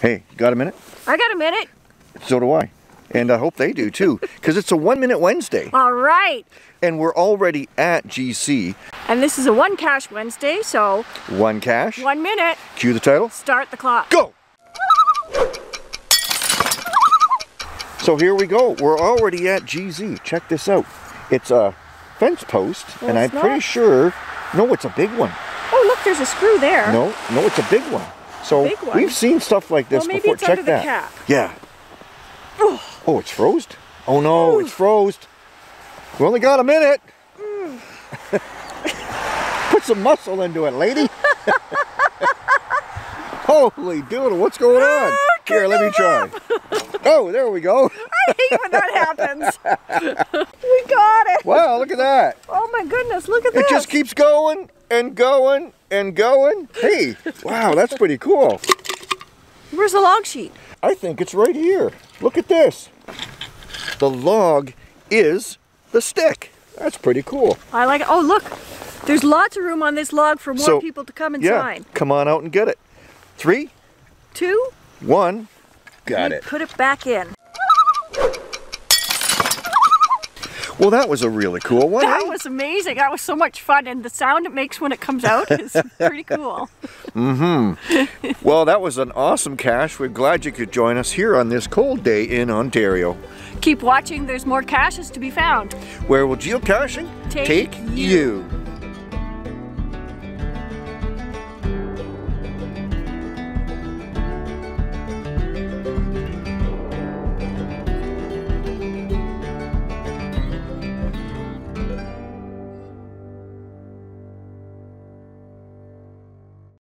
Hey, got a minute? I got a minute. So do I. And I hope they do too, because it's a One Minute Wednesday. All right. And we're already at GZ. And this is a one cache Wednesday, so One cache. one minute, Cue the title. start the clock. Go! So here we go. We're already at GZ. Check this out. It's a fence post, Well, and I'm it's pretty sure. No, it's a big one. Oh, look, there's a screw there. No, no, it's a big one. So we've seen stuff like this Well, maybe before. it's Check under the that. cap. Yeah. Oh, it's froze. Oh no, it's froze. We only got a minute. Mm. Put some muscle into it, lady. Holy doodle, what's going on? Here, let me try. Oh, there we go. I hate when that happens. we got it. Wow, look at that. Oh my goodness, look at that. It this. just keeps going and going and going. Hey, wow, that's pretty cool. Where's the log sheet? I think it's right here. Look at this. The log is the stick. That's pretty cool. I like it. Oh, look. There's lots of room on this log for more So, people to come and Yeah, sign. come on out and get it. Three, Two. one, got it. Put it back in. Well, that was a really cool one. That eh? was amazing. That was so much fun. And the sound it makes when it comes out is pretty cool. mm-hmm. Well, that was an awesome cache. We're glad you could join us here on this cold day in Ontario. Keep watching. There's more caches to be found. Where will geocaching Take you.